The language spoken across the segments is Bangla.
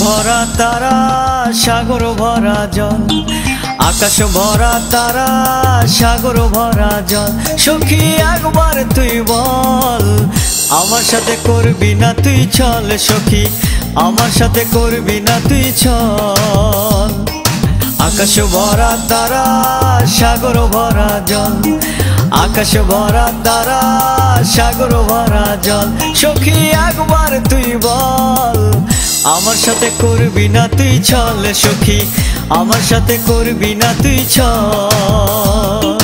ভরা তারা, সাগর ভরা জল। আকাশ ভরা তারা, সাগর ভরা জল। সখী, একবার তুই বল, আমার সাথে করবি না তুই চল সখী, আমার সাথে করবি না তুই চল। আকাশ ভরা তারা, সাগর ভরা জল। আকাশ ভরা তারা, সাগর ভরা জল। সখী, একবার তুই বল আমার সাথে করবি না তুই চল সখী। আমার সাথে করবি না তুই চল।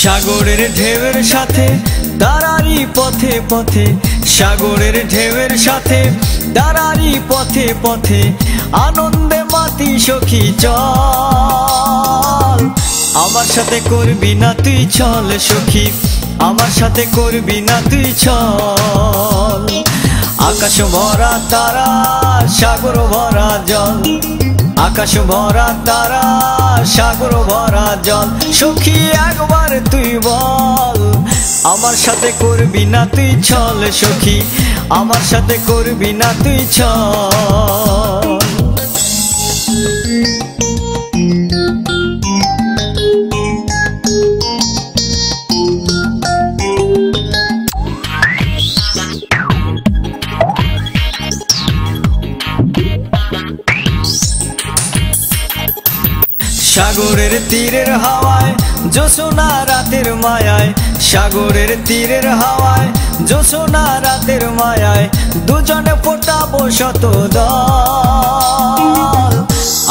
সাগরের ঢেউয়ের সাথে দাঁড়ারি পথে পথে সাগরের ঢেউয়ের সাথে, দাঁড়ারি পথে পথে, আনন্দে মাতি সখী, চল। আমার সাথে করবি না তুই, চল সখী, আমার সাথে করবি না তুই, চল। আকাশ ভরা তারা, সাগর ভরা জল। আকাশ ভরা তারা, সাগর ভরা জল। সখী, একবার তুই বল আমার সাথে করবি না তুই চল সখী, আমার সাথে করবি না তুই চল। সাগরের তীরের হাওয়ায় জোসোনা রাতের মায়ায় সাগরের তীরের হাওয়ায় জোসোনা রাতের মায়ায়, দুজনে ফোটাবো শত দল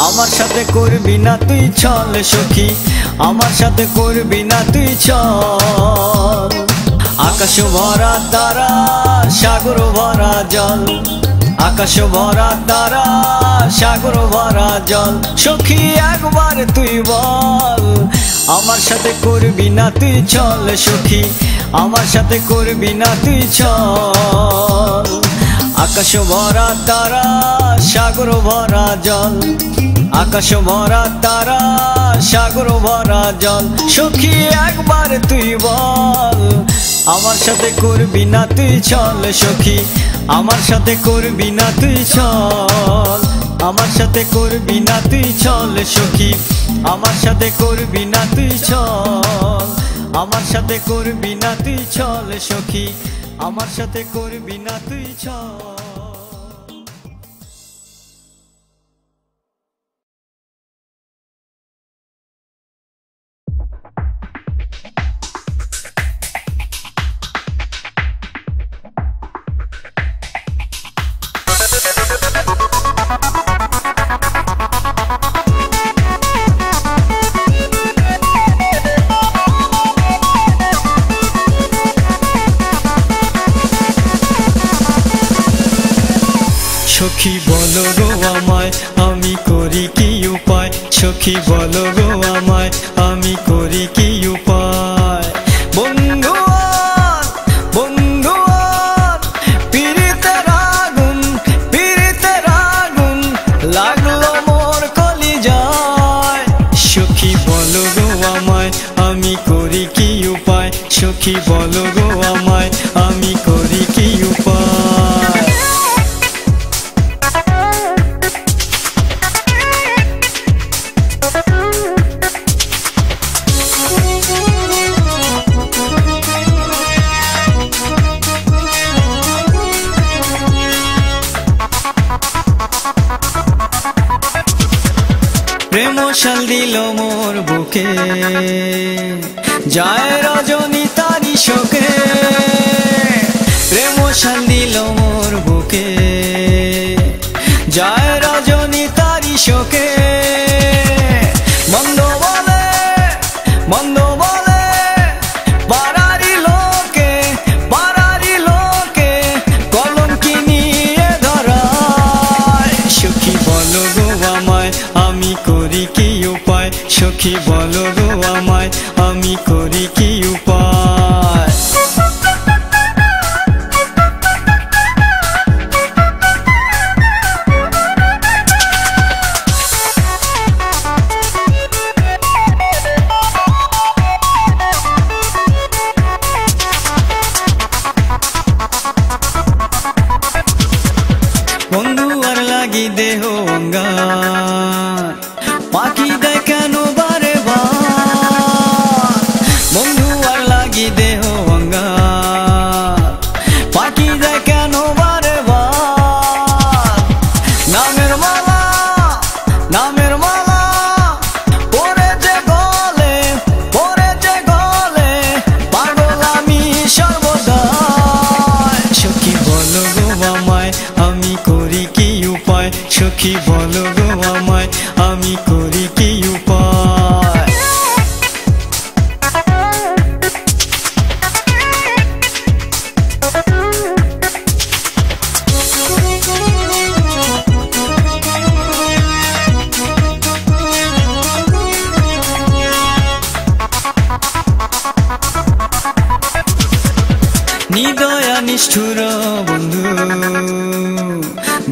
আমার সাথে করবি না তুই চল সখী, আমার সাথে করবি না তুই চল। আকাশ ভরা তারা, সাগর ভরা জল। আকাশ ভরা তারা, সাগর ভরা জল। সখী, একবার তুই বল, আমার সাথে করবি না তুই চল সখী, আমার সাথে করবি না তুই চল। আকাশ ভরা তারা, সাগর ভরা জল। আকাশ ভরা তারা, সাগর ভরা জল। সখী, একবার তুই বল, আমার সাথে করবি না তুই চল সখী আমার সাথে করবি না তুই চল। আমার সাথে করবি না তুই চল, সখী। আমার সাথে করবি না তুই চল। আমার সাথে করবি না তুই চল, সখী। আমার সাথে করবি না তুই চল। সখী বলো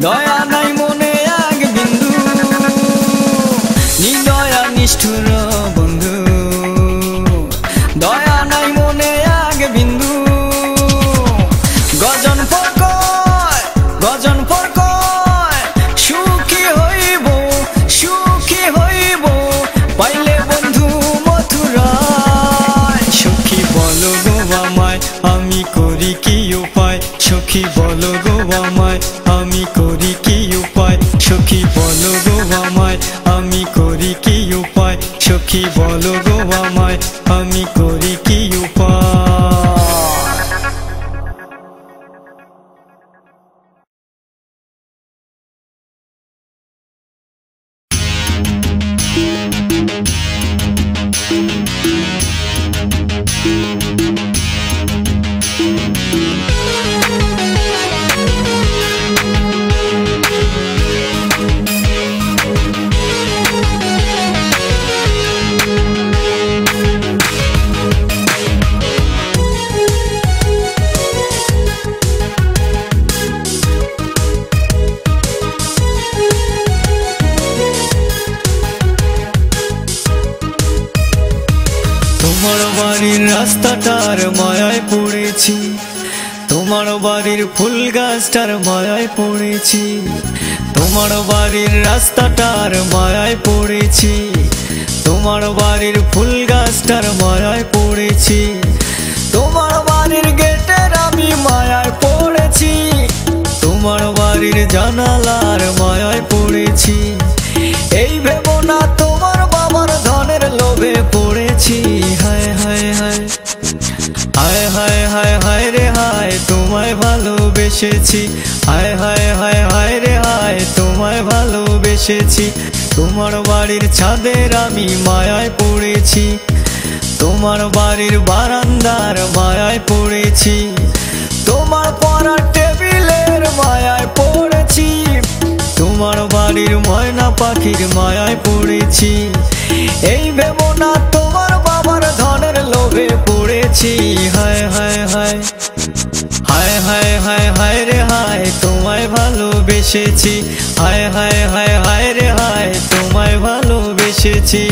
দয়া নাই মনে এক বিন্দু। নিদয়া নিষ্ঠুর বন্ধু। দয়া নাই মনে এক বিন্দু। গজন পরকয় গজন পরকয় সুখী হইব সুখী হইব। পাইলে বন্ধু মথুরায় সখী বলো গো আমায়, আমি করি কি উপায়? সখী জানালার মায়ায় পড়েছি। এই না তোমার বাবার ধনের লোভে পড়েছি। হায় হায় হায়। হায় হায় হায় হায় রে, হায়, তোমায় ভালোবেসেছি। হায় হায় হায় হায় রে, হায়, তোমায় ভালোবেসেছি। তোমার বাড়ির ছাদের আমি মায়ায় পড়েছি। তোমার বাড়ির বারান্দার মায়ায় পড়েছি। তোমার পড়ার তোমার বাড়ির ময়না পাখির মায়ায় পড়েছি। এই ভেবনা তোমার বাবার ধনের লোভে পড়েছি। হায় হায় হায়। হায় হায় হায় হায় রে, হায়, তোমায় ভালোবেসেছি। হায় হায় হায় হায় রে, হায়, তোমায় ভালোবেসেছি।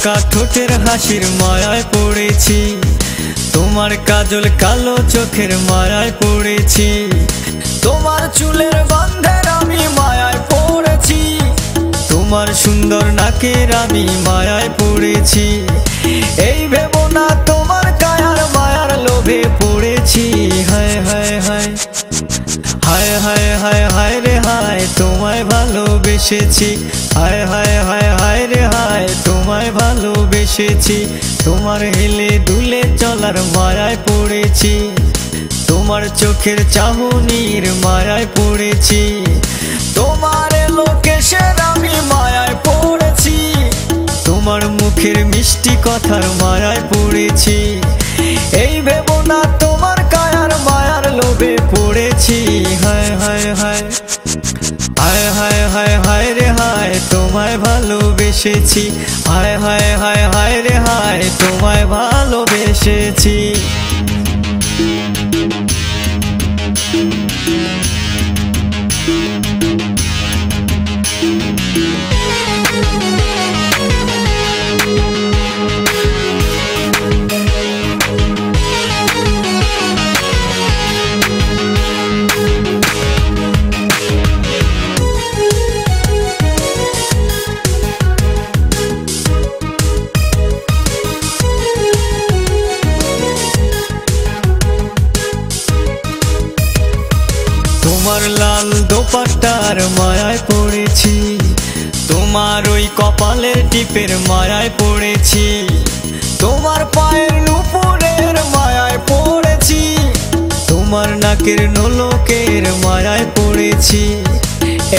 বাঁকা ঠোঁটের হাসির মায়ায় পড়েছি। তোমার কাজল কালো চোখের মায়ায় পড়েছি। তোমার চুলের গন্ধের আমি মায়ায় পড়েছি। তোমার সুন্দর নাকের আমি মায়ায় পড়েছি। এই ভেবনা তোমার কায়ার মায়ার লোভে পড়েছি। হায় হায় হায়। হায় হায় হায় হায় রে হায়, তোমায় ভালোবেসেছি। হায় হায় হায় হায় রে হায়, তোমায় ভালোবেসেছি। তোমার হেলে দুলে চলার মায়ায় পড়েছি। তোমার চোখের চাহনির মায়ায় পড়েছি। তোমার লোকেশের আমি মায়ায় পড়েছি। তোমার মুখের মিষ্টি কথার মায়ায় পড়েছি। এই ভেবনা তোমার কায়ার, মায়ার লোভে পড়ে গেছি হায় হায় হায়। হায় হায় হায় হায় রে, হায়, তোমায় ভালোবেসেছি। হায় হায় হায় হায় রে, হায়, তোমায় ভালোবেসেছি। দোপাট্টার মায়ায় পড়েছি। তোমার ওই কপালের টিপের মায়ায় পড়েছি। তোমার পায়ের নুপুরের মায়ায় পড়েছি। তোমার নাকের নোলকের মায়ায় পড়েছি।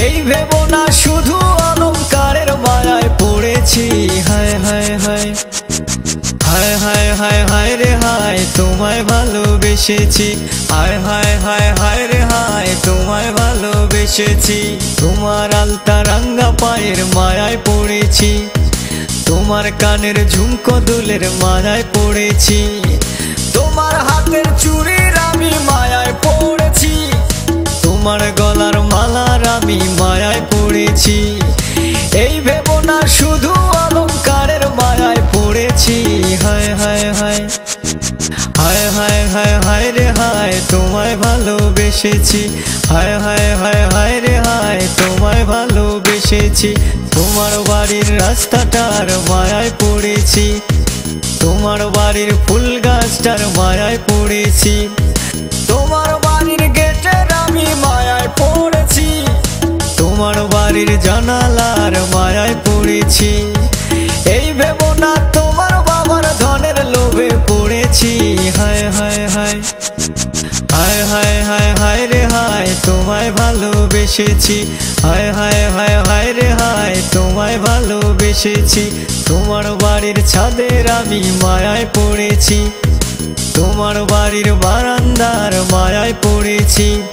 এই ভেব হায় হায় রে হায়, তোমায় ভালোবেসেছি। হায় হায় হায় হায় রে হায়, তোমায় ভালোবেসেছি। তোমার আলতা রাঙ্গা পায়ের মায়ায় পড়েছি। তোমার কানের ঝুমকো দুলের মায়ায় পড়েছি। তোমার হাতের চুরির আমি মায়ায় পড়েছি। তোমার গলার মালার আমি মায়ায় পড়েছি। এই ভেবনা শুধু অলঙ্কারের মায়ায় হায় হায় হায় হায়। হায় হায় হায় রে, হায়, তোমায় ভালোবেসেছি। হায় হায় হায় হায় রে, হায়, তোমায় ভালোবেসেছি। তোমার বাড়ির রাস্তাটার মায়ায় পড়েছি। তোমার বাড়ির ফুল গাছটার মায়ায় পড়েছি। তোমার বাড়ির গেটের আমি মায়ায় পড়েছি। তোমার বাড়ির জানালার মায়ায় পড়েছি। পড়েছি হায় হায় হায়। হায় হায় হায় হায় রে, হায়, তোমায় ভালোবেসেছি। হায় হায় হায় হায় রে, হায়, তোমায় ভালোবেসেছি। তোমার বাড়ির ছাদের আমি মায়ায় পড়েছি। তোমার বাড়ির বারান্দার মায়ায় পড়েছি।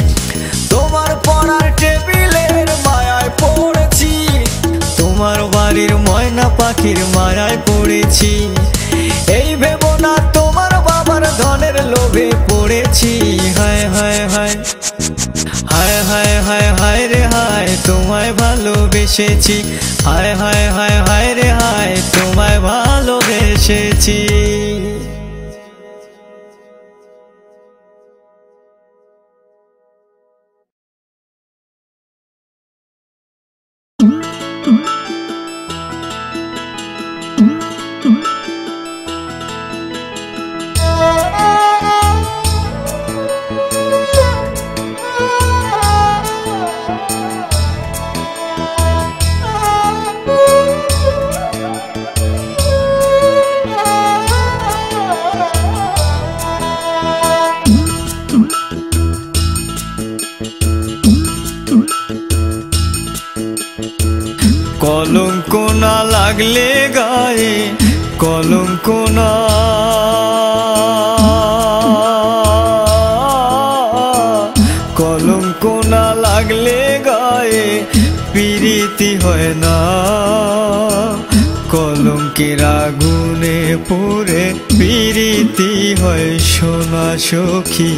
তোমার পড়ার টেবিলের মায়ায় পড়েছি। তোমার বাড়ির ময়না পাখির মায়ায় পড়েছি। লোভে পড়েছি। হায় হায় হায়। হায় হায় হায় হায় রে, হায়, তোমায় ভালোবেসেছি। হায় হায় হায় হায় রে, হায়, তোমায় ভালোবেসেছি। লাগলে গায়ে কলঙ্ক না। কলঙ্ক না লাগলে গায়ে পিরিতি হয় না। কলঙ্কের আগুনে পড়ে পিরিতি হয় সোনা সখী।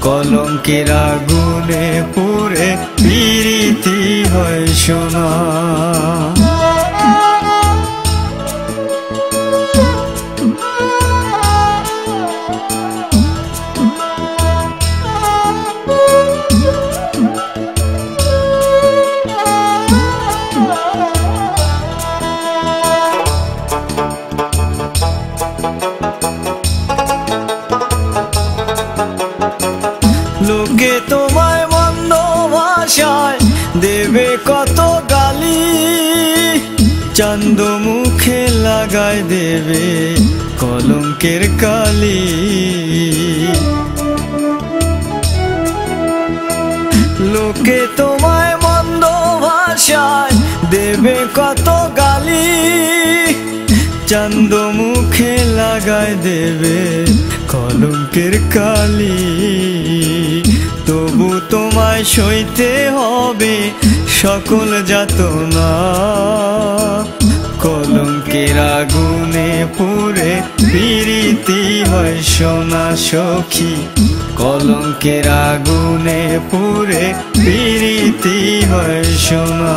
কলঙ্কের আগুনে পড়ে পিরিতি হয় সোনা। চান্দ মুখে লাগায় দেবে কলঙ্কের কালি। লোকে তোমায় মন্দ ভাষায় দেবে কত গালি। চান্দ মুখে লাগায় দেবে কলঙ্কের কালি। তবু তোমায় সইতে হবে সকল যাতনা। পুরে পিরিতি হয় সোনা সখী। কলঙ্কের আগুনে পুরে পিরিতি হয় সোনা।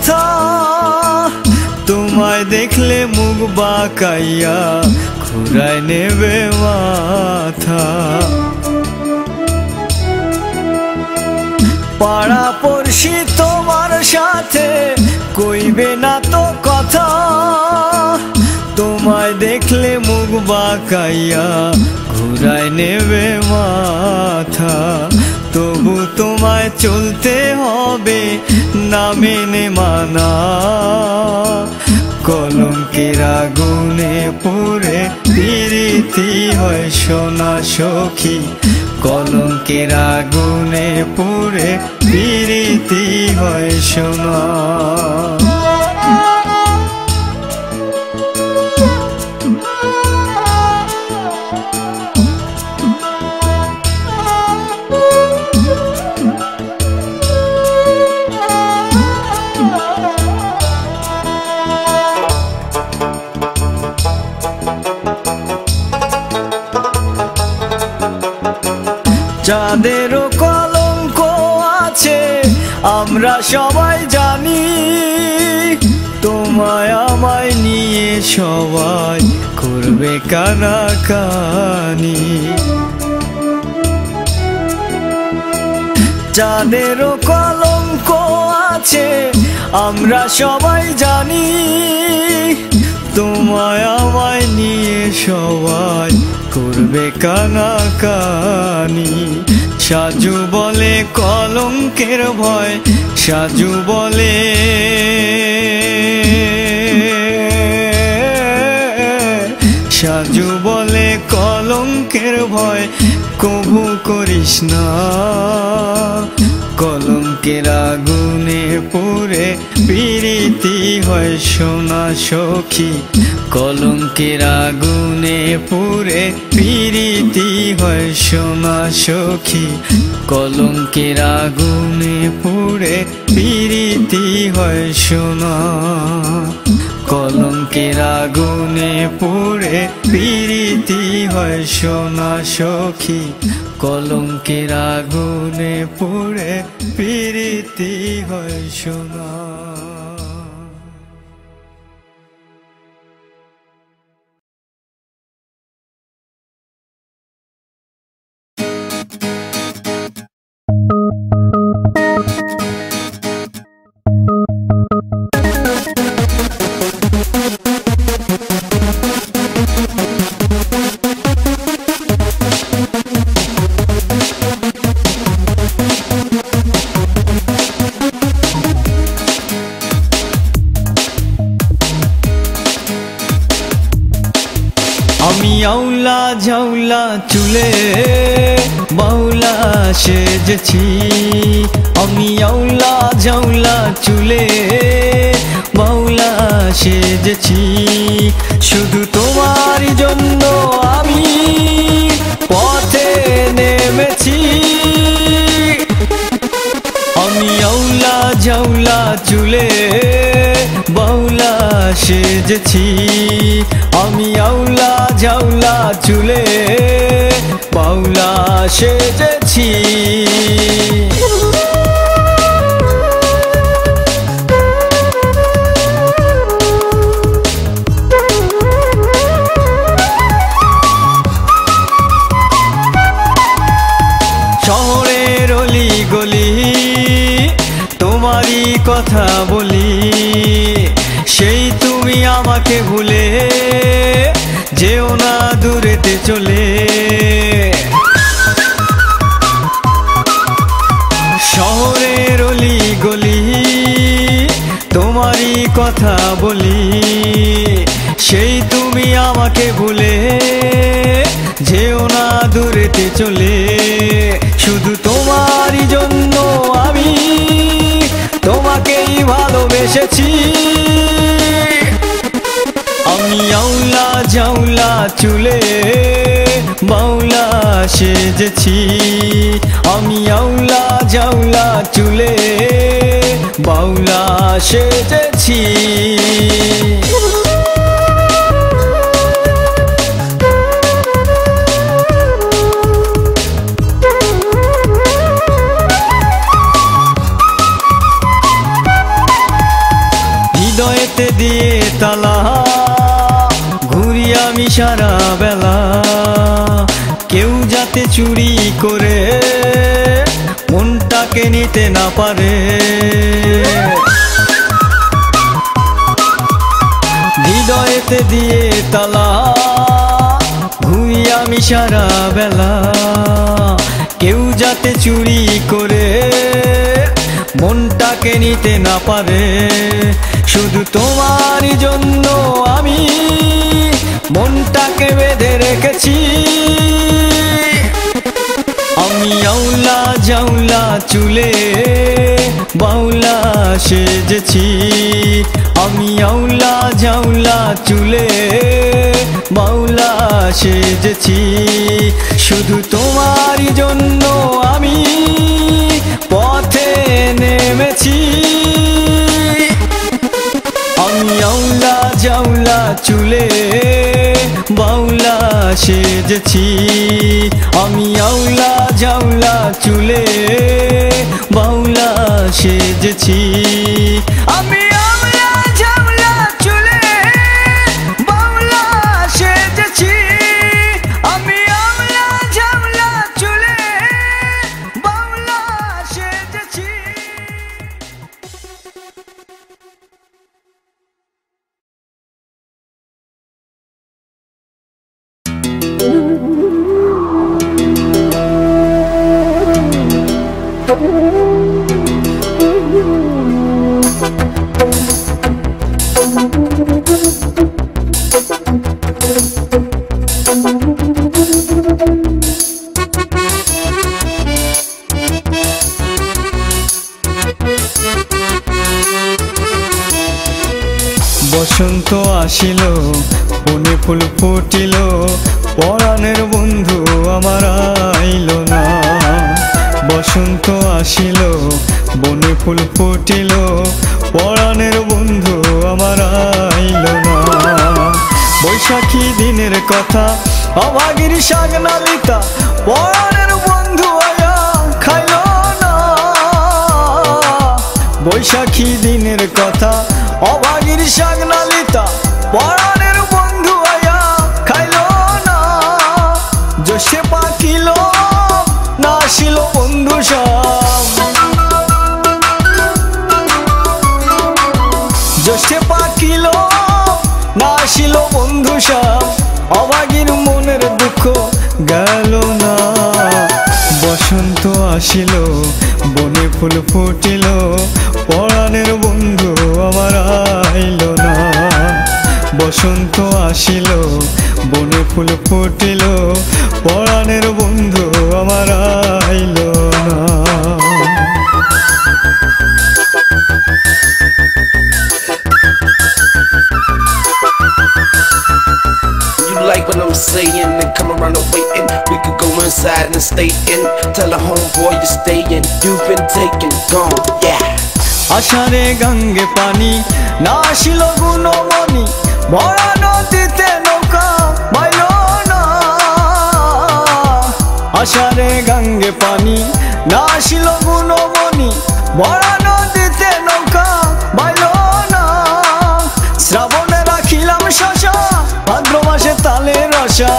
কথা, তোমায় দেখলে মুখ বাকাইয়া ঘুরায় নেবে মাথা। পাড়া পড়শি তোমার সাথে কইবে না তো কথা, তোমায় দেখলে মুখ বাকাইয়া ঘুরায় নেবে মাথা। তবু তোমায় চলতে হবে না মেনে মানা। কলঙ্কের আগুনে পুরে পিরিতি হয় সোনা সখী। কলঙ্কের আগুনে পুরে পিরিতি হয় সোনা। আমরা সবাই জানি, তোমায় আমায় নিয়ে সবাই করবে কানাকানি। চাঁদেরও কলঙ্ক আছে, আমরা সবাই জানি, তোমায় আমায় নিয়ে সবাই করবে কানাকানি। সাজু বলে কলঙ্কের ভয় সাজু বলে সাজু বলে কলঙ্কের ভয় কবু করিস না কলঙ্কের আগুনে পুরে বিরিতি হয় সোনা সখী। কলঙ্কের আগুনে পুরে বিরিতি হয় সোনা সখী। কলঙ্কের আগুনে পুরে বিরিতি হয় সোনা। কলঙ্কের আগুনে পুড়ে বিরিতি হয় সোনা সখী। কলঙ্কের আগুনে পুড়ে বিরিতি হয় সোনা। চুলে বাউলা সেজেছি। আমি আউলা ঝাউলা চুলে বাউলা সেজেছি। শুধু তোমার জন্য আমি পথে নেমেছি। আমি আউলা ঝাউলা চুলে বাউলা সেজেছি। আমি আউলা ঝাউলা চুলে সেজেছি। শহরের অলি গলি তোমারই কথা বলি। সেই তুমি আমাকে ভুলে যেও না দূরেতে চলে। কথা বলি, সেই তুমি আমাকে ভুলে যেও না দূরেতে চলে। শুধু তোমারই জন্য আমি তোমাকেই ভালোবেসেছি। আউলা জাউলা চুলে বাউলা সেজেছি। আমি আউলা জাউলা চুলে বাউলা সেজেছি। সারা বেলা। কেউ যাতে চুরি করে, মনটাকে নিতে না পারে। হৃদয়েতে দিয়ে তালা ঘুরি আমি সারা বেলা। কেউ যাতে চুরি করে, মনটাকে নিতে না পারে। শুধু তোমারই জন্য আমি মনটাকে বেঁধে রেখেছি। আমি আউলা জাউলা চুলে বাউলা সেজেছি। আমি আউলা জাউলা চুলে বাউলা সেজেছি। শুধু তোমারই জন্য আমি পথে নেমেছি। আমি আউলা জাউলা চুলে বাউলা সেজেছি। আমি আউলা জাউলা চুলে বাউলা সেজেছি। আমি বসন্ত আসিল, বনে ফুল ফুটিল, পরাণের বন্ধু আমার আইল না। বসন্ত আসিল, বনে ফুল ফুটিল, পরাণের বন্ধু আমার আইল না। বৈশাখী দিনের কথা, অভাগীর শাক নালিতা বৈশাখী দিনের কথা, অভাগীর নালিতা পরাণের বন্ধু আয়া, খাইল না জোশে পাকিল, না আসিল বন্ধু সব। জোশে না আসিল বন্ধু সব। অভাগীর মনের দুঃখ গেল না। বসন্ত আসিল, বনে ফুল ফুটিল পরাণের বন্ধু আমার আইল না বসন্ত আসিল বনে ফুল ফুটিল পরাণের বন্ধু আমার আইল না what I'm saying, then come around and waiting. We could go inside and stay in. Tell a homeboy you're staying. You've been taken, gone, yeah. আষাঢ়ে গঙ্গে পানি, না আসিল গুণমণি, ভরা নদীতে নৌকা বাইল না। আষাঢ়ে গঙ্গে পানি, না আসিল গুণমণি, ভরা নদীতে নৌকা বাইল না। শ্রাবণে রাখিলাম শশা, ভাদ্র মাসে তালে রসা।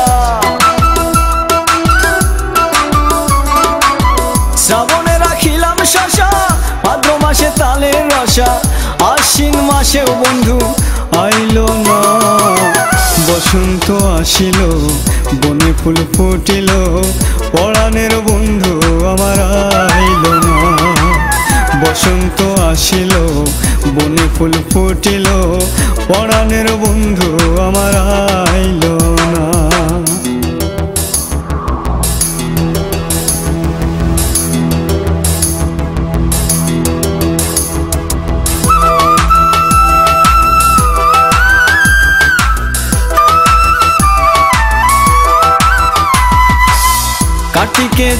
রসা আশ্বিন মাসেও বন্ধু আইল না। বসন্ত আসিল, বনে ফুল ফুটিল। পরাণের বন্ধু আমার আইল না। বসন্ত আসিল, বনে ফুল ফুটিল। পরাণের বন্ধু আমার আইল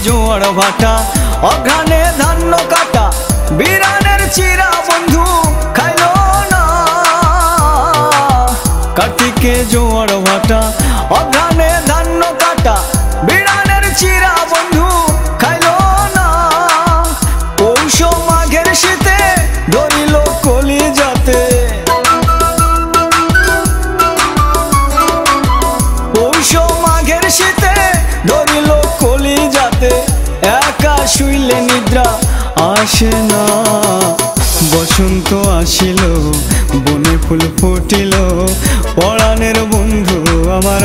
জোয়ার ভাটা, অঘ্রানে ধান্য কাটা বিরানের চিরা বন্ধু খাইল না। কার্তিকে জোয়ার ভাটা, অঘ্রানে ধান্য আসে না। বসন্ত আসিল, বনে ফুল ফুটিল, পরাণের বন্ধু আমার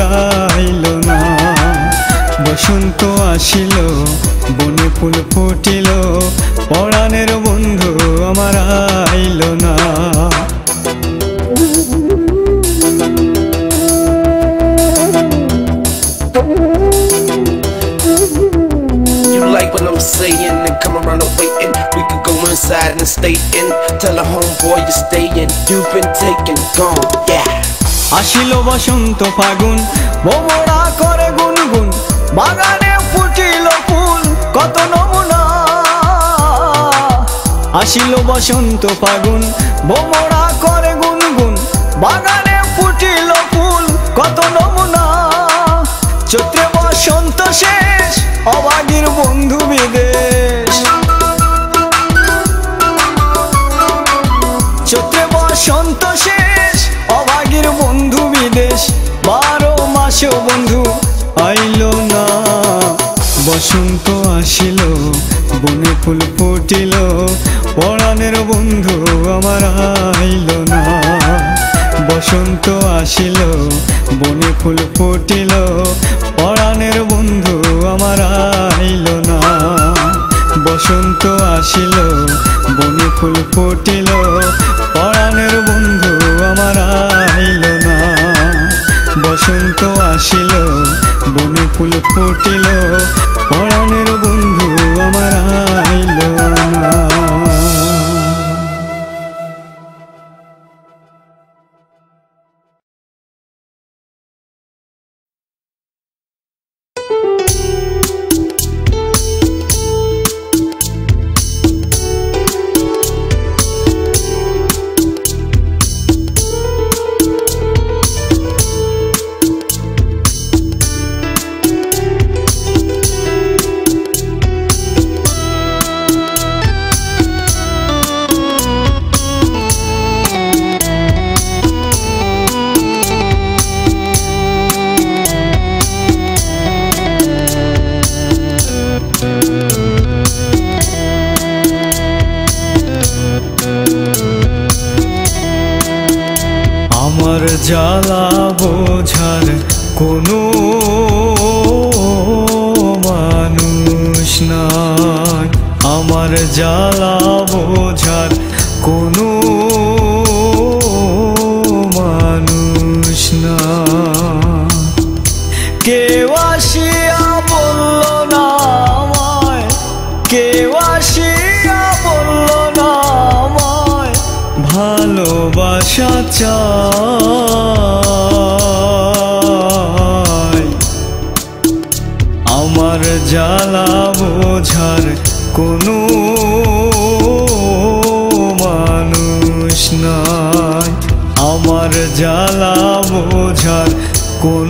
আইল না। বসন্ত আসিল, বনে ফুল ফুটিল, পরাণের বন্ধু আমার আইল না। Inside and stay in. Tell a homeboy you're staying. You've been taken, gone, yeah. আসিল বসন্ত ফাগুন বোমরা করে গুনগুন বাগানে ফুটিল ফুল কত নমুনা আসিল বসন্ত ফাগুন বোমরা করে গুনগুন বাগানে ফুটিল ফুল কত নমুনা চৈত্রে বসন্ত শেষ অবাগির বন্ধু বিদেশ বিদেশ বারো মাসেও বন্ধু আইল না। বসন্ত আসিল, বনে ফুল ফুটিল, পরাণের বন্ধু আমার আইল না। বসন্ত আসিল, বনে ফুল ফুটিল, পরাণের বন্ধু আমার আইল না। বসন্ত আসিল, বনে ফুল ফুটিল, পরাণের বন্ধু আমার বসন্ত আসিল বনে ফুল ফুটিল পরাণের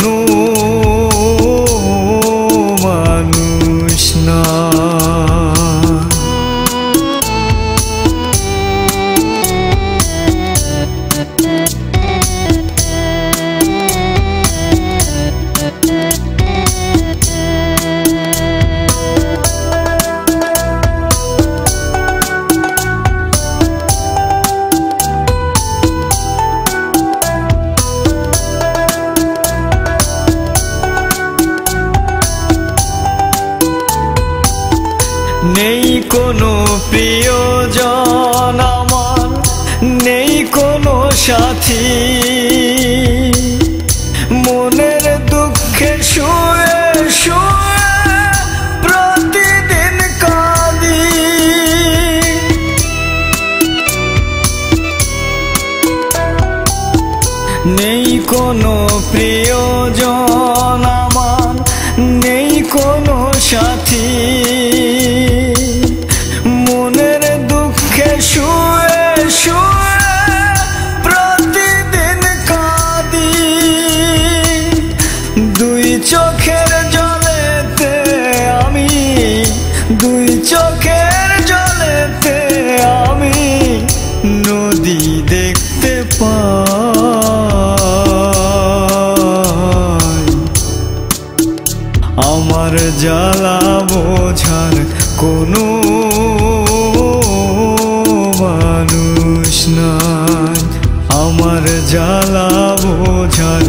no जला वो झाल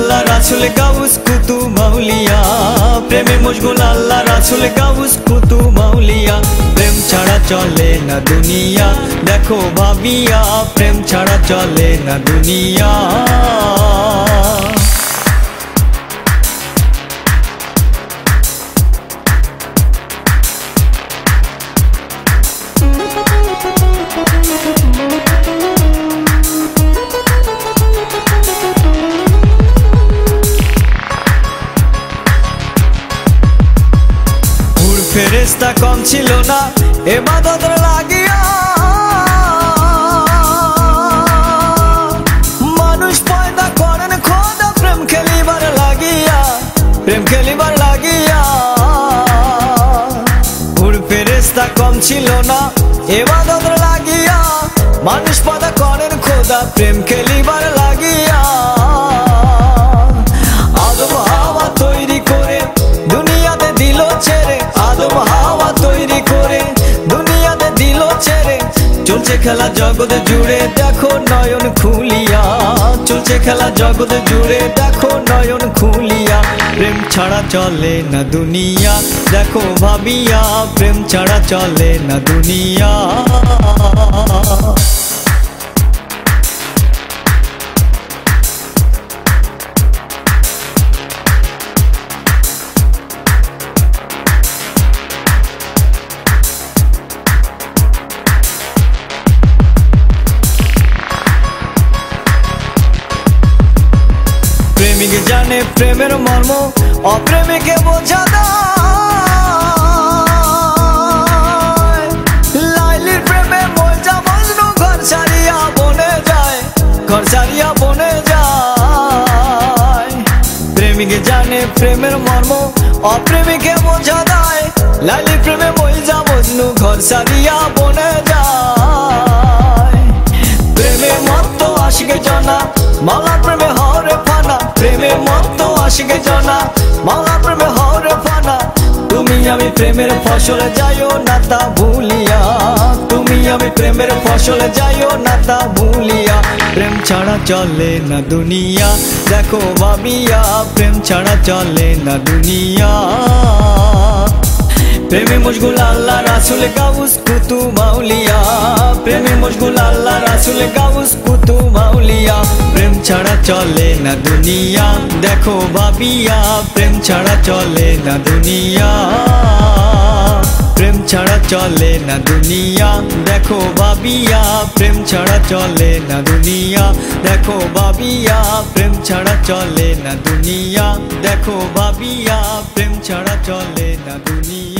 আল্লাহ রাসুল গাউস কুতু মাউলিয়া। প্রেমে মশগুল আল্লাহ রাসুল গাউস কুতু মাউলিয়া। প্রেম ছাড়া চলে না দুনিয়া, দেখো ভাবিয়া। প্রেম ছাড়া চলে না দুনিয়া। চেষ্টা কম ছিল না এবাদত লাগিয়া। মানুষ পয়দা করেন, খোদা প্রেম খেলিবার লাগিয়া, প্রেম খেলিবার লাগিয়া। উড়পে রেস্তা কম ছিল না এবাদত লাগিয়া। মানুষ পয়দা করেন, খোদা প্রেম খেলিবার লাগিয়া। গরম হাওয়া তৈরি করে দুনিয়াতে দিল ছেড়ে। চলছে খেলা জগতে জুড়ে, দেখো নয়ন খুলিয়া। চলছে খেলা জগতে জুড়ে, দেখো নয়ন খুলিয়া। প্রেম ছাড়া চলে না দুনিয়া, দেখো ভাবিয়া। প্রেম ছাড়া চলে না দুনিয়া। প্রেমের মর্ম, অপ্রেমিকে বোঝা মজা বনে যায় বনে জানে প্রেমের মর্ম, অপ্রেমিকে বোঝা দেয় লাইলির প্রেমে মজা মজনু ঘর ছাড়িয়া বনে যায়। প্রেমে মত্ত আশিকে জানা মালা প্রেমে হরে ফানা, প্রেমে মত্ত আশিকে জানা, মালা প্রেমে হরে ফানা। তুমি আমি প্রেমের ফসলে যাইও না তা ভুলিয়া। তুমি আমি প্রেমের ফসলে যাইও না তা ভুলিয়া। প্রেম ছাড়া চলে না দুনিয়া, দেখো ভাবিয়া। প্রেম ছাড়া চলে না দুনিয়া। প্রেমে মশগুল আল্লাহ রাসুল গাউস কুতু মাউলিয়া প্রেমে মশগুল আল্লাহ রাসুল গাউস কুতু মাউলিয়া প্রেম ছাড়া চলে না দুনিয়া দেখো ভাবিয়া প্রেম ছাড়া চলে না দুনিয়া প্রেম ছাড়া চলে না দুনিয়া দেখো ভাবিয়া প্রেম ছাড়া চলে না দুনিয়া দেখো ভাবিয়া প্রেম ছাড়া চলে না দুনিয়া দেখো ভাবিয়া প্রেম ছাড়া চলে না দুনিয়া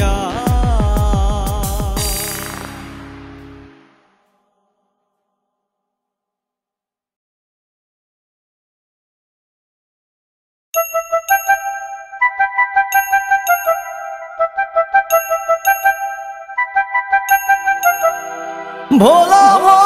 ভোলা মনরে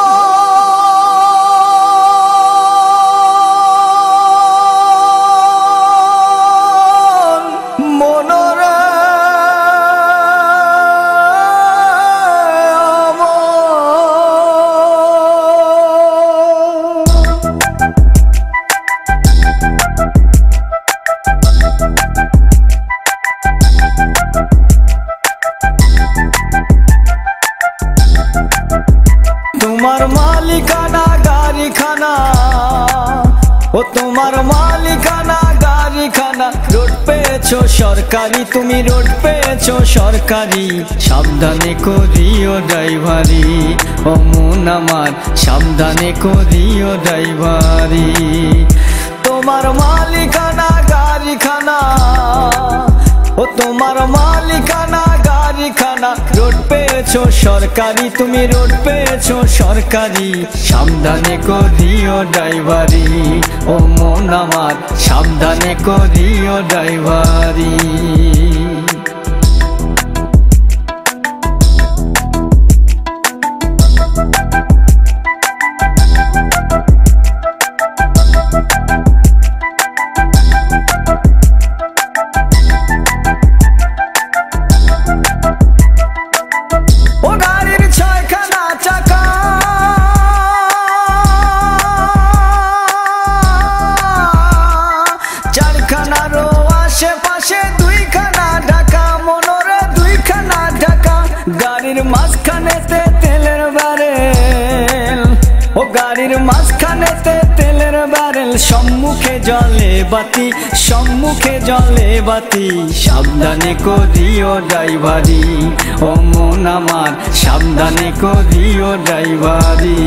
সরকারি সাবধানে করিও ড্রাইভারি। ও আমার, সাবধানে করিও ড্রাইভারি। তোমার মালিকানা গাড়িখানা, ও তোমার মালিকানা গাড়িখানা। রোড পেয়েছ সরকারি, তুমি রোড পেয়েছ সরকারি। সাবধানে করিও ড্রাইভারি ও মন আমার, সাবধানে করিও ড্রাইভারি। আশেপাশে দুইখানা ঢাকা মনোরে দুইখানা ঢাকা। গাড়ির মাঝখানেতে তেলের ব্যারেল ও গাড়ির মাঝখানেতে তেলের ব্যারেল সম্মুখে জলে বাতি, সম্মুখে জলে বাতি। সাবধানে করিও ড্রাইভারি। ও মন আমার, সাবধানে করিও ড্রাইভারি।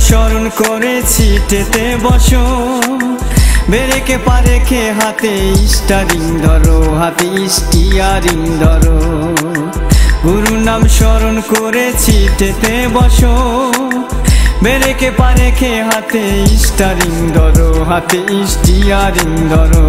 স্মরণ করে ছিটেতে বসো। বেরেকে পারে খে হাতে স্টারিং ধরো, হাতে স্টিয়ারিং ধরো। গুরু নাম স্মরণ করে ছিটেতে বসো। বেরেকে পারে খে হাতে স্টারিং ধরো, হাতে স্টিয়ারিং ধরো।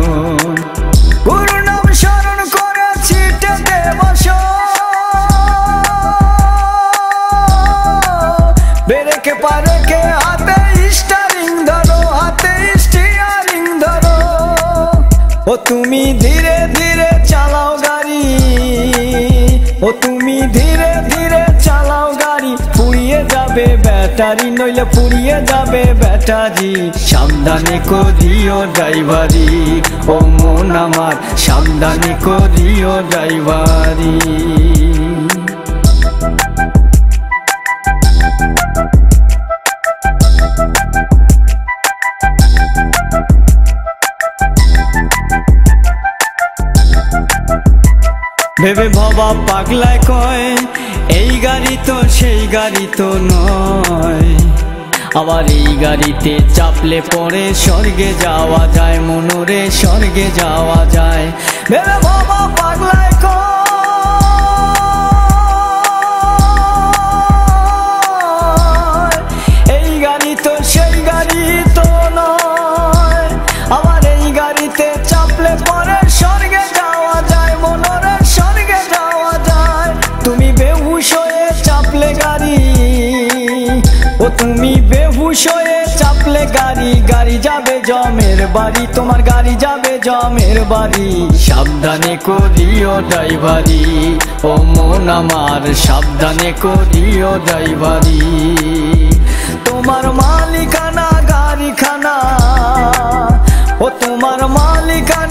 তুমি ধীরে ধীরে চালাও গাড়ি। ও তুমি ধীরে ধীরে চালাও গাড়ি। পুড়িয়ে যাবে ব্যাটারি, নইলে পুড়িয়ে যাবে ব্যাটারি। সাবধানে করিও ড্রাইভারি, ও মন আমার, সাবধানে করিও ড্রাইভারি। ভেবে ভবা পাগলায় কয়, এই গাড়ি তো সেই গাড়ি তো নয়। আবার এই গাড়িতে চাপলে পরে স্বর্গে যাওয়া যায় মনোরে, স্বর্গে যাওয়া যায়। ভেবে ভবা পাগলায় কয় বেহুশ হয়ে চাপলে গাড়ি গাড়ি যাবে জমের বাড়ি, তোমার গাড়ি যাবে জমের বাড়ি। সাবধানে করিও ড্রাইভারি, ও মন আমার সাবধানে করিও ড্রাইভারি। তোমার মালিকানা গাড়িখানা, ও তোমার মালিকানা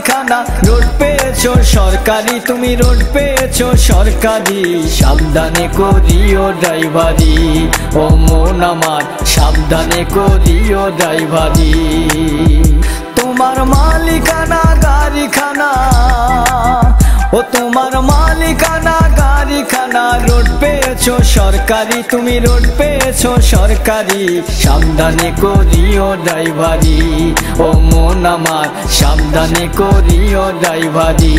গাড়িখানা রোড পেয়েছ সরকারি, তুমি রোড পেয়েছ সরকারি। সাবধানে করিও ড্রাইভারি। ও মন আমার, সাবধানে করিও ড্রাইভারি। তোমার মালিকানা গাড়িখানা। ও তোমার মালিকানা গাড়িখানা, রোড পেয়েছ সরকারি, তুমি রোড পেয়েছ সরকারি। সাবধানে করিও ড্রাইভারি, ও মন আমার, সাবধানে করিও ড্রাইভারি।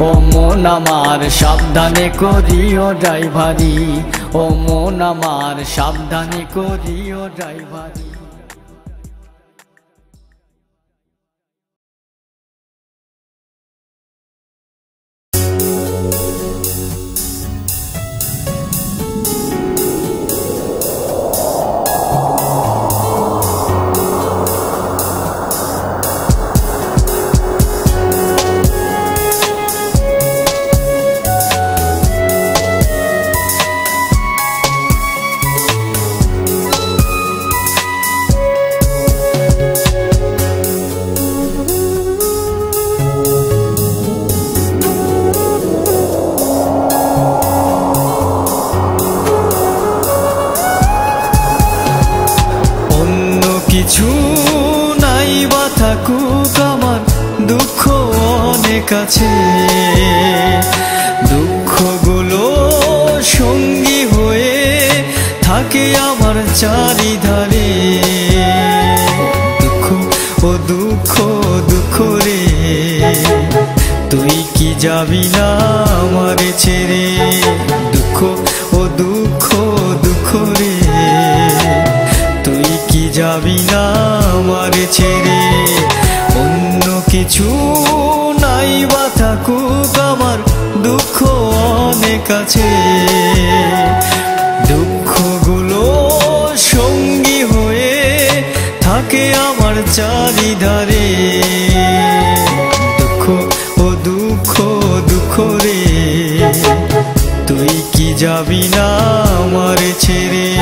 ও মন আমার, সাবধানে করিও ড্রাইভারি, ও মন আমার, সাবধানে করিও ড্রাইভারি। চারিধারে দুঃখ ও দুঃখ দুঃখ রে। তুই কি যাবি না আমার ছেড়ে?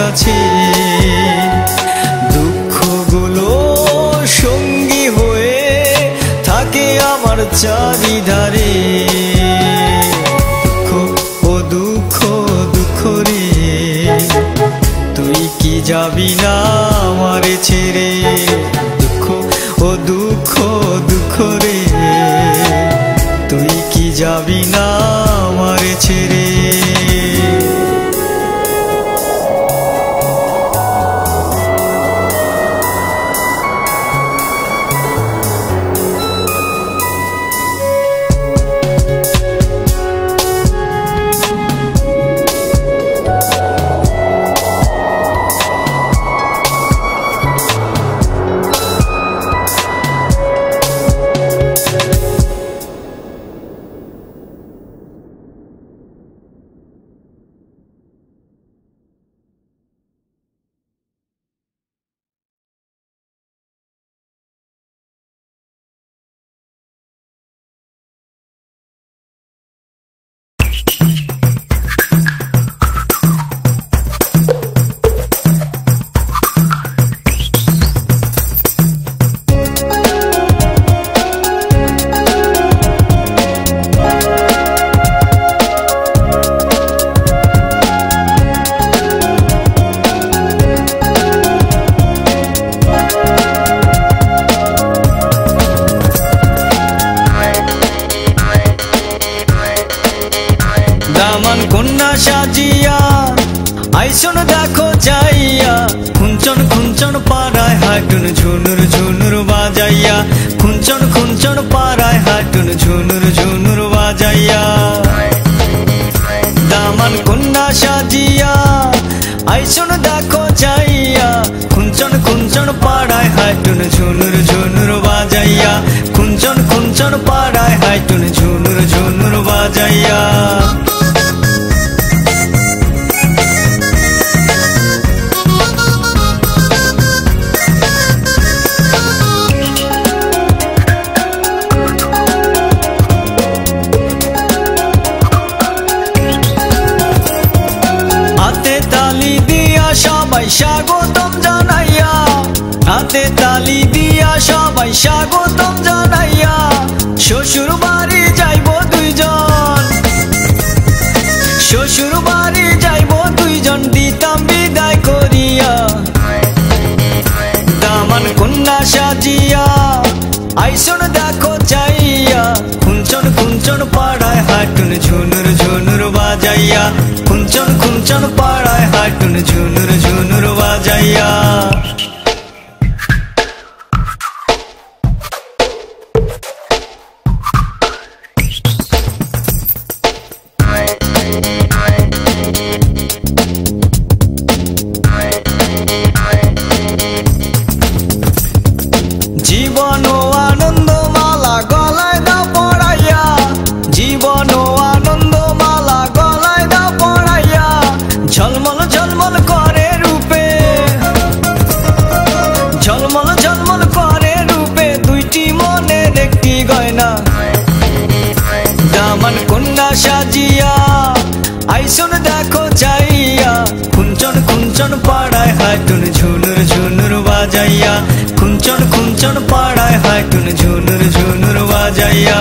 কাছে। দুঃখগুলো সঙ্গী হয়ে থাকে আমার চারিধারে। বাজাই তুমি ঝুনুর ঝুনুর বাজাইয়া। ஐயா সাজিয়া, আইসন দেখো যাইয়া খুঞ্চন খুঞ্চন পাড়ায় হাতুন ঝুনুর ঝুনুর বাজাইয়া খুঞ্চন খুঞ্চন পাড়ায় হাতুন ঝুনুর ঝুনুর বাজাইয়া।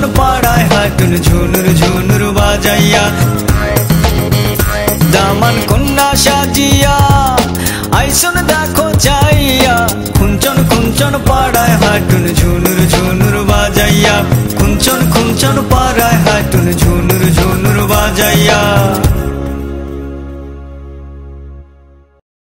মন পাড়ায় হাতুন ঝুনুর ঝুনুর বাজাইয়া। দামান কন্যা সাজিয়া, আইসন দেখো চাইয়া। খুঞ্চন খুঞ্চন পাড়ায় হাটুন ঝুনুর ঝুনুর বাজাইয়া। খুঞ্চন খুঞ্চন পাড়ায় হাটুন ঝুনুর ঝুনুর বাজাইয়া।